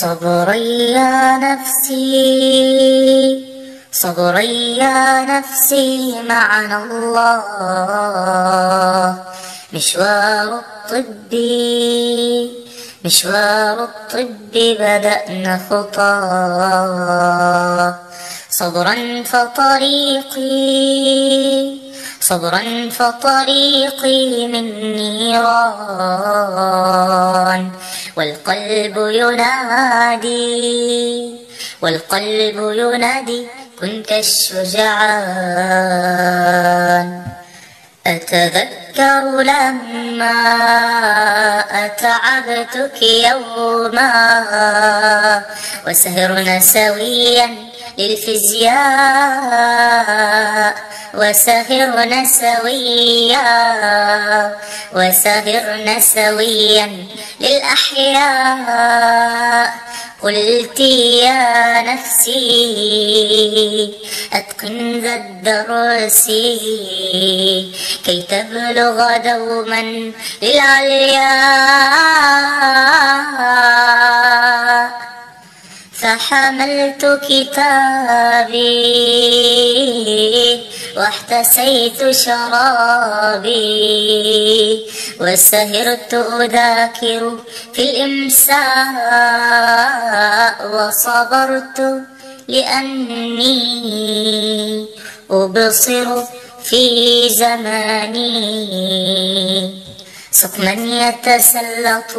صبرا يا نفسي صبرا يا نفسي معنا الله. مشوار الطب مشوار الطب بدأنا خطاه صبرا فطريقي صبرا فطريقي من نيران والقلب ينادي والقلب ينادي كن كالشجعان. أتذكر لما أتعبتك يوما. وسهرنا سويا للفيزياء. وسهرنا سويا وسهرنا سويا للأحياء. قلت يا نفسي أتقن ذا الدرس كي تبلغ دوما للعليا. فحملت كتابي واحتسيت شرابي وسهرت أذاكر في الإمساء وصبرت لأني أبصر في زماني. صقما يتسلط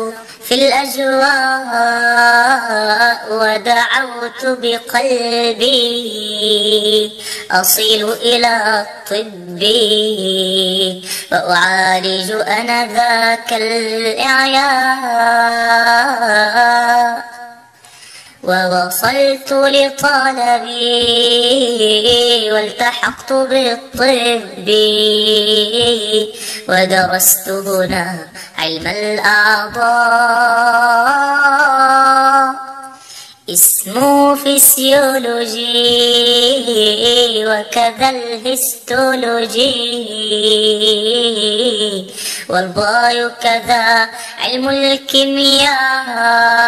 في الأجواء ودعوت بقلبي أصيل إلى الطب وأعالج أنا ذاك الإعياء. ووصلت لطلبي والتحقت بالطب ودرست هنا علم الأعضاء. اسمه فسيولوجي وكذا ال histology وال bio كذا علم الكيمياء.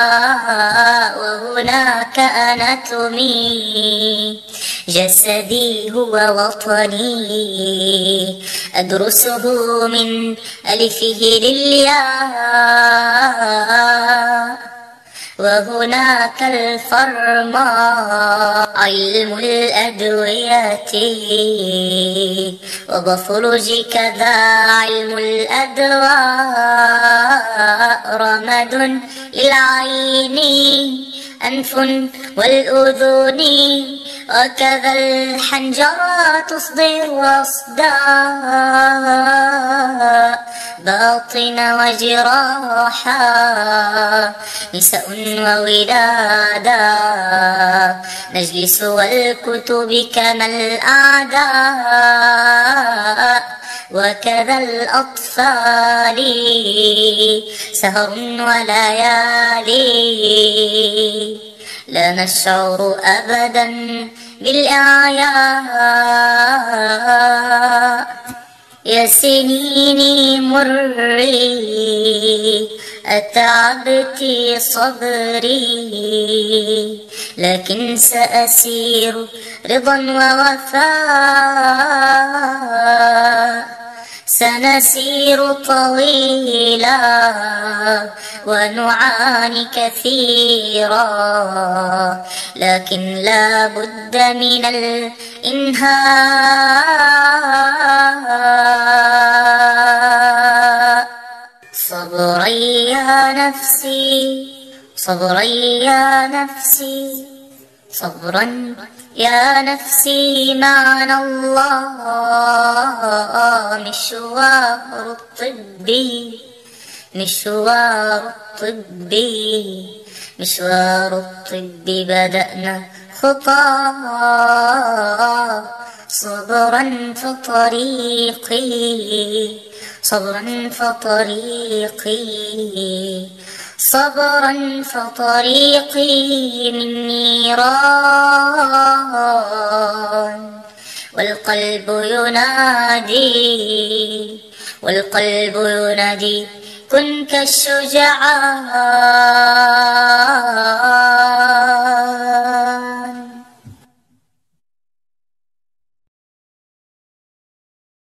anatomy جسدي هو وطني. أدرسه من ألفه للياء. وهناك الفرما علم الأدوية. وباثولوجي كذا علم الأدواء رمد للعين. أنف والأذن. وكذا الحنجرة تصدر وصداء باطن وجراحا. نساء وولادا. نجلس والكتب كما الأعداء. وكذا الأطفال سهر وليالي. لا نشعر أبدا بالإعياء. يا سنيني مري أتعبت صبري. لكن سأسير رضا ووفاء. سنسير طويلا ونعاني كثيرا. لكن لا بد من الإنهاء. صبرا يا نفسي صبرا يا نفسي صبرا يا نفسي معنا الله مشوار الطب مشوار الطب مشوار الطب بدأنا خطاة. صبرا فطريقي صبرا فطريقي صبرا فطريقي من نيران. والقلب ينادي والقلب ينادي كن كالشجعان.